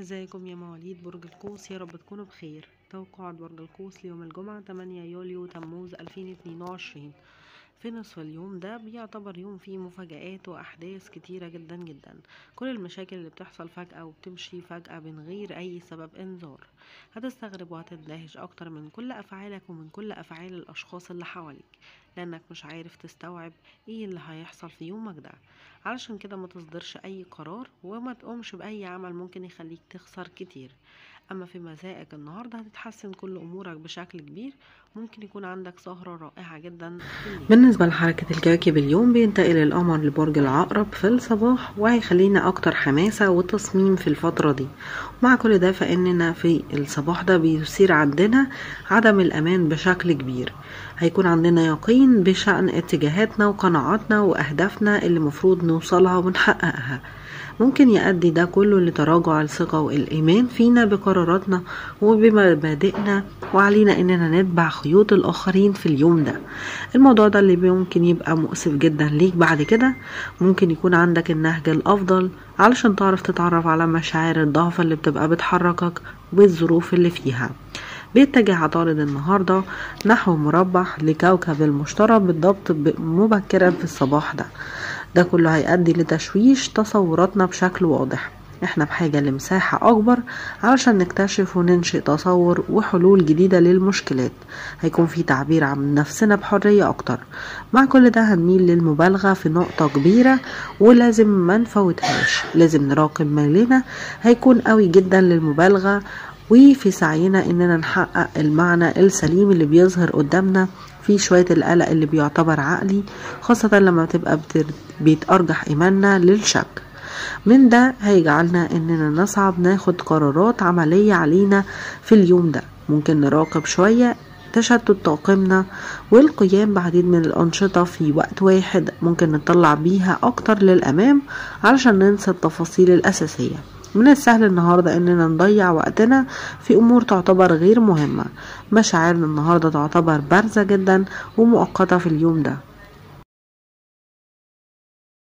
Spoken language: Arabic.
ازيكم يا مواليد برج القوس يا رب تكونوا بخير. توقعات برج القوس ليوم الجمعة 8 يوليو تموز 2022 في نصف اليوم ده بيعتبر يوم فيه مفاجآت وأحداث كتيرة جدا جدا. كل المشاكل اللي بتحصل فجأة وبتمشي فجأة من غير أي سبب إنذار. هتستغرب وهتندهش أكتر من كل أفعالك ومن كل أفعال الأشخاص اللي حواليك. لأنك مش عارف تستوعب إيه اللي هيحصل في يومك ده. علشان كده ما تصدرش أي قرار وما تقومش بأي عمل ممكن يخليك تخسر كتير. أما في مسائك النهاردة هتتحسن كل أمورك بشكل كبير ممكن يكون عندك سهرة رائعة جدا. بالنسبة لحركة الكواكب اليوم بينتقل القمر لبرج العقرب في الصباح وهيخلينا أكتر حماسة وتصميم في الفترة دي. مع كل ده فإننا في الصباح ده بيثير عندنا عدم الأمان بشكل كبير. هيكون عندنا يقين بشأن اتجاهاتنا وقناعاتنا وأهدافنا اللي مفروض نوصلها ونحققها. ممكن يؤدي ده كله لتراجع الثقة والإيمان فينا بقراراتنا وبمبادئنا وعلينا إننا نتبع خيوط الآخرين في اليوم ده. الموضوع ده اللي ممكن يبقى مؤسف جدا ليك بعد كده. ممكن يكون عندك النهج الأفضل علشان تعرف تتعرف على مشاعر الضعف اللي بتبقى بتحركك والظروف اللي فيها. بيتجه عطارد النهاردة نحو مربح لكوكب المشتري بالضبط مبكرا في الصباح ده. ده كله هيؤدي لتشويش تصوراتنا بشكل واضح. إحنا بحاجة لمساحة أكبر علشان نكتشف وننشئ تصور وحلول جديدة للمشكلات. هيكون في تعبير عن نفسنا بحرية أكتر. مع كل ده هنميل للمبالغة في نقطة كبيرة ولازم ما نفوتهاش. لازم نراقب مالنا. هيكون قوي جدا للمبالغة وفي سعينا إننا نحقق المعنى السليم اللي بيظهر قدامنا في شوية القلق اللي بيعتبر عقلي خاصة لما تبقى بيتأرجح إيماننا للشك. من ده هيجعلنا إننا نصعب ناخد قرارات عملية علينا في اليوم ده. ممكن نراقب شوية تشتت طاقمنا والقيام بعديد من الأنشطة في وقت واحد. ممكن نطلع بيها أكتر للأمام علشان ننسى التفاصيل الأساسية. من السهل النهاردة إننا نضيع وقتنا في أمور تعتبر غير مهمة. مشاعرنا النهاردة تعتبر بارزة جدا ومؤقتة في اليوم ده.